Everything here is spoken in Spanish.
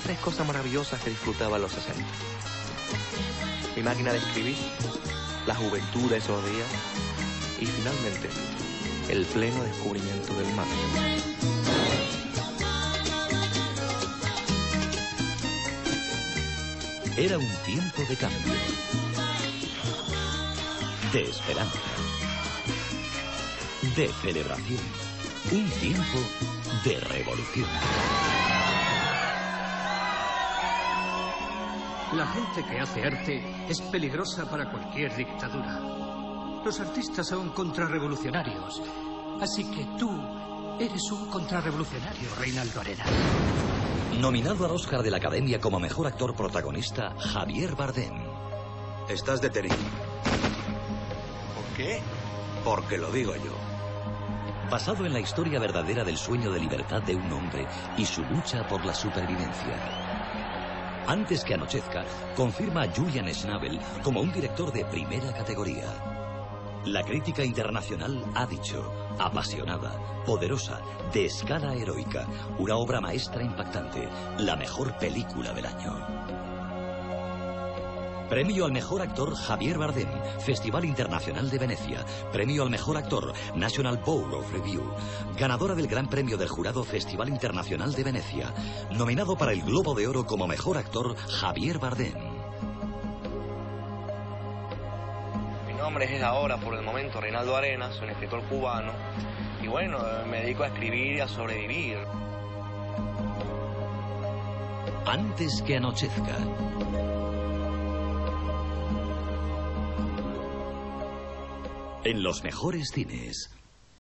tres cosas maravillosas que disfrutaba los 60. Mi máquina de escribir, la juventud de esos días y finalmente el pleno descubrimiento del mar. Era un tiempo de cambio, de esperanza, de celebración, un tiempo de revolución. La gente que hace arte es peligrosa para cualquier dictadura. Los artistas son contrarrevolucionarios. Así que tú eres un contrarrevolucionario, Reinaldo Arena. Nominado al Oscar de la Academia como mejor actor protagonista, Javier Bardem. Estás detenido. ¿Por qué? Porque lo digo yo. Basado en la historia verdadera del sueño de libertad de un hombre y su lucha por la supervivencia. Antes que anochezca, confirma Julian Schnabel como un director de primera categoría. La crítica internacional ha dicho, apasionada, poderosa, de escala heroica, una obra maestra impactante, la mejor película del año. Premio al mejor actor Javier Bardem, Festival Internacional de Venecia. Premio al mejor actor National Board of Review. Ganadora del Gran Premio del Jurado Festival Internacional de Venecia. Nominado para el Globo de Oro como mejor actor Javier Bardem. Mi nombre es ahora, por el momento, Reinaldo Arenas, soy un escritor cubano. Y bueno, me dedico a escribir y a sobrevivir. Antes que anochezca. En los mejores cines.